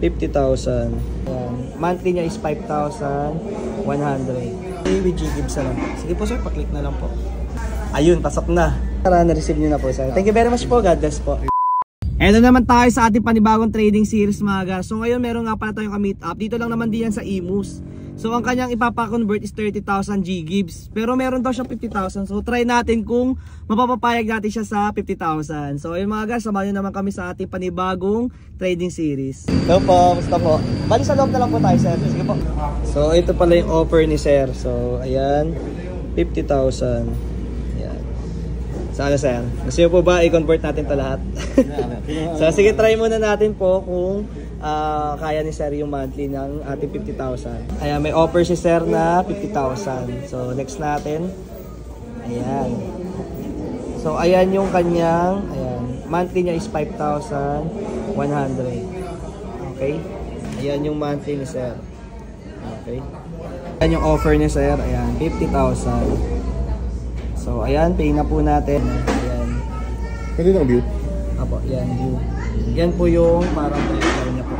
50,000. Ayan. Monthly niya is 5,100. Okay, with G-Gibbs na lang po. Sige po sir, paklik na lang po. Ayun, pasok na. Tara, na-receive niyo na po sir. Thank you very much po. God bless po. Eto naman tayo sa ating panibagong trading series mga guys. So ngayon meron nga pala tayong ka-meet up. Dito lang naman din yan sa Emus. So ang kanyang ipapa-convert is 30,000 G-Gibbs. Pero meron daw siyang 50,000. So try natin kung mapapapayag natin siya sa 50,000. So ayun mga guys, samahan nyo naman kami sa ating panibagong trading series. Hello po, basta po. Bali sa loob na lang po tayo sir. Sige po. So ito pala yung offer ni sir. So ayan, 50,000. Ayan. Sana sir. Gusto nyo po ba i-convert natin to lahat? so sige, try muna natin po kung ah, kaya ni sir yung monthly ng ating 50,000. Ayan, may offer si sir na 50,000. So next natin. Ayan. So ayan yung kanyang, ayan, monthly niya is 5,100. Okay? Ayan yung monthly ni sir. Okay? Ayan yung offer ni sir, ayan, 50,000. So ayan, pay na po natin. Ayan. Pwede na view? Apo, yan view. Yan po yung parang breakdown niya po.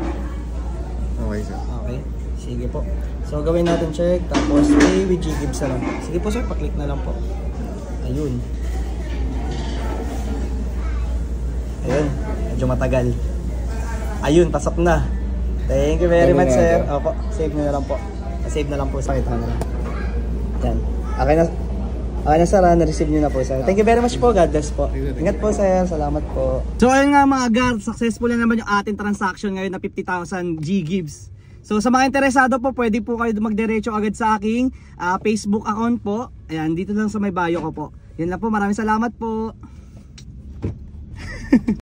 Okay sir. Okay. Sige po. So gawin natin check tapos pay with G-Gibbs na lang. Sige po sir, pa-click na lang po. Ayun. Ayun. Medyo matagal. Ayun, pasok na. Thank you very much sir. Opo, save na lang po. Save na lang po. Pakita na lang. Yan. Okay na. Okay ah, na-receive nyo na po sir. Thank you very much po. God bless po. Ingat po sir. Salamat po. So ayun nga mga guard, successful na naman yung ating transaction ngayon na 50,000 G-Gibbs. So sa mga interesado po, pwede po kayo magdiretso agad sa aking ah, Facebook account po. Ayan, dito lang sa may bio ko po. Yan lang po, maraming salamat po.